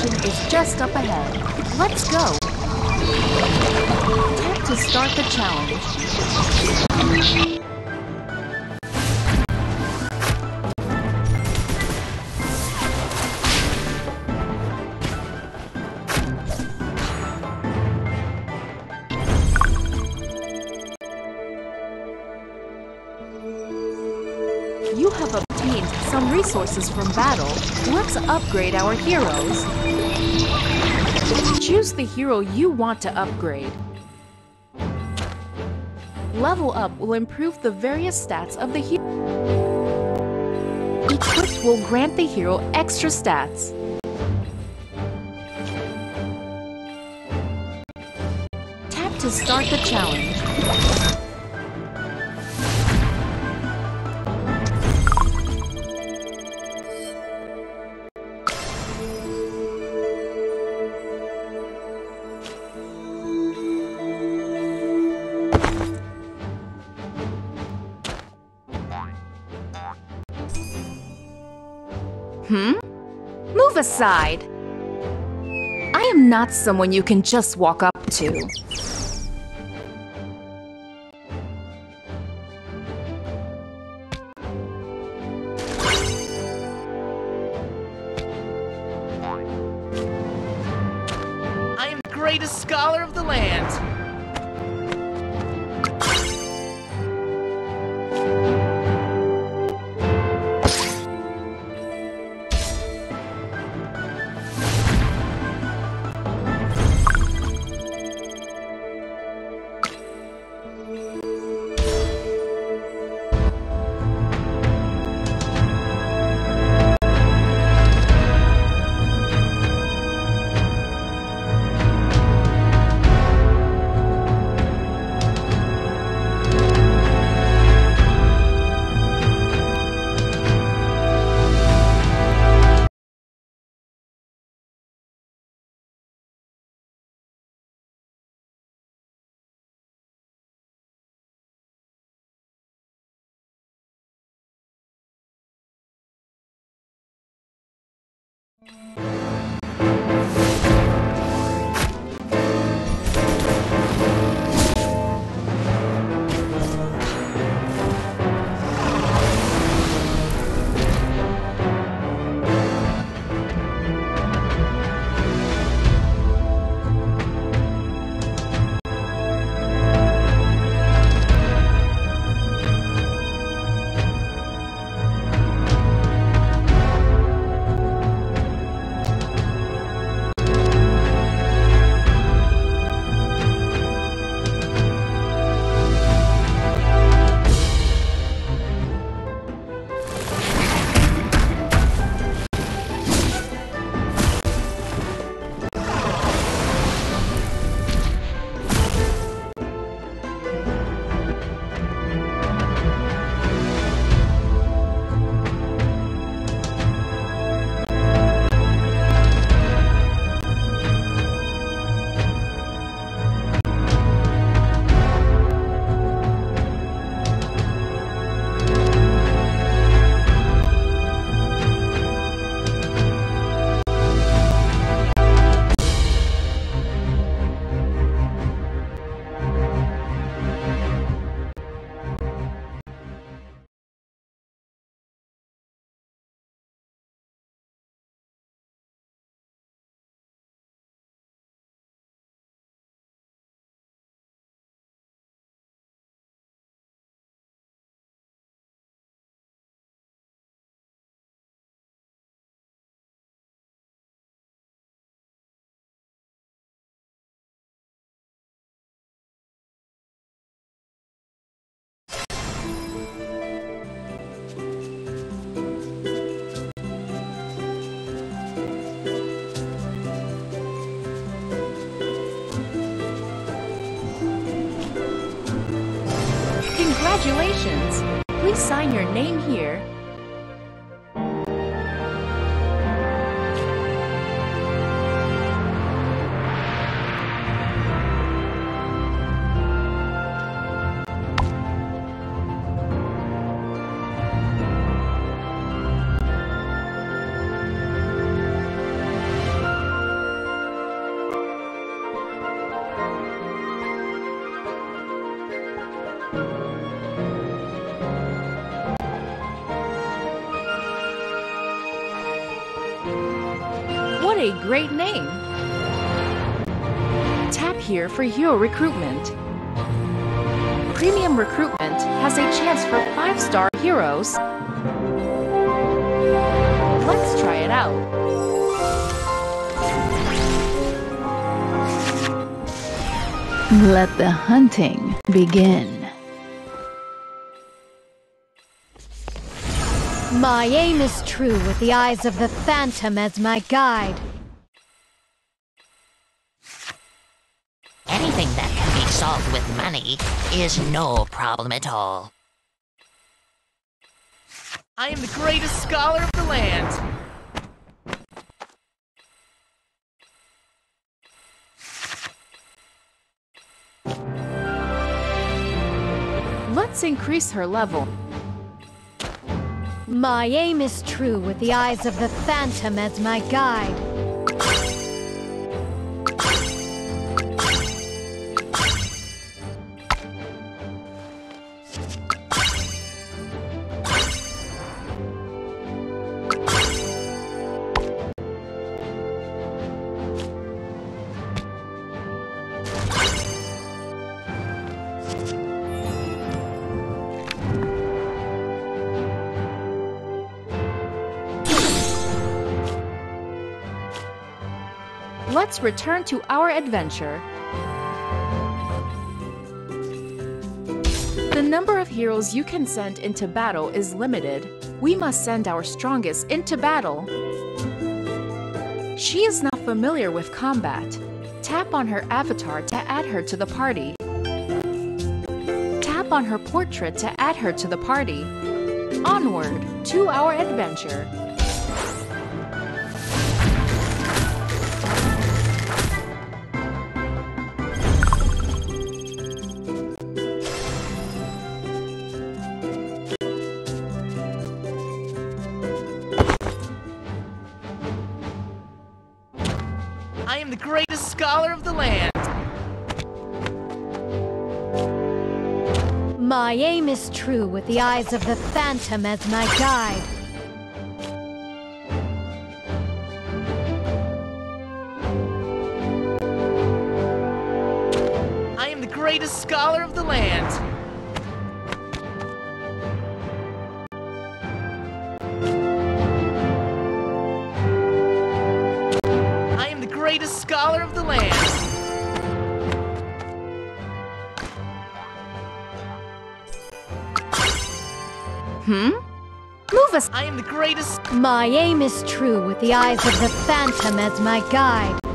destination is just up ahead. Let's go. Tap to start the challenge. You have obtained some resources from battle. Let's upgrade our heroes. Choose the hero you want to upgrade. Level up will improve the various stats of the hero. Equipped will grant the hero extra stats. Tap to start the challenge. Hmm? Move aside! I am not someone you can just walk up to. I am the greatest scholar of the land. Congratulations! Please sign your name here. A great name! Tap here for hero recruitment. Premium recruitment has a chance for 5-star heroes. Let's try it out. Let the hunting begin. My aim is true with the eyes of the Phantom as my guide. Anything that can be solved with money is no problem at all. I am the greatest scholar of the land. Let's increase her level. My aim is true with the eyes of the Phantom as my guide. Let's return to our adventure. The number of heroes you can send into battle is limited. We must send our strongest into battle. She is not familiar with combat. Tap on her avatar to add her to the party. Tap on her portrait to add her to the party. Onward to our adventure. Am the greatest scholar of the land. My aim is true with the eyes of the Phantom as my guide. I am the greatest scholar of the land. My aim is true with the eyes of the Phantom as my guide.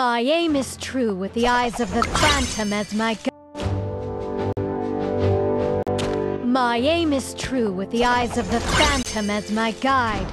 My aim is true with the eyes of the Phantom as my guide. My aim is true with the eyes of the Phantom as my guide.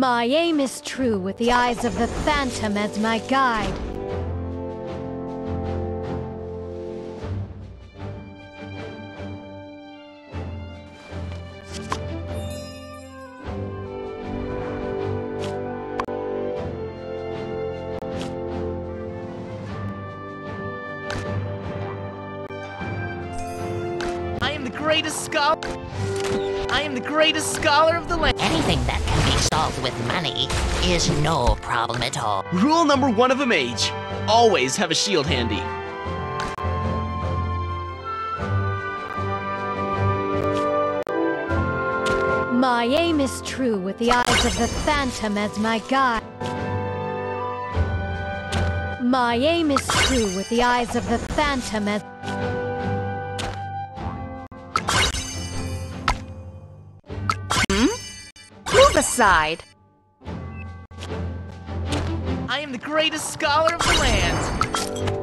My aim is true with the eyes of the Phantom as my guide. I am the greatest scholar. I am the greatest scholar of the land. Anything that can be solved with money is no problem at all. Rule number one of a mage always have a shield handy. My aim is true with the eyes of the Phantom as my guide. My aim is true with the eyes of the Phantom as aside. I am the greatest scholar of the land.